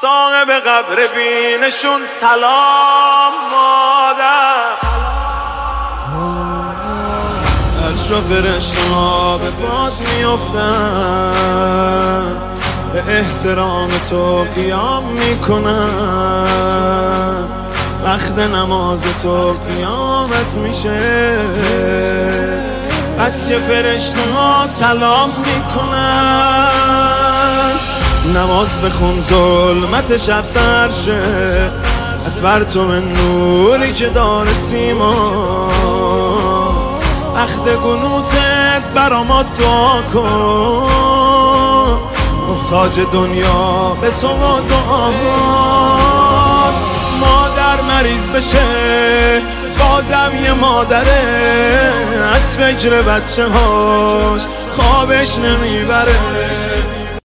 صاحب قبر بینشون سلام مادر. عرش و فرشته ها به باد میافتن به احترام تو قیام می‌کنن. وقت نماز تو قیامت میشه. پس که فرشته ها سلام می‌کنن. نماز بخون ظلمت شب سرشه از تو نوری که دار سیما وقت گنوتت برا ما دعا کن. محتاج دنیا به تو و دعا مادر مریض بشه بازم یه مادره. از فکر بچه هاش خوابش نمی‌بره.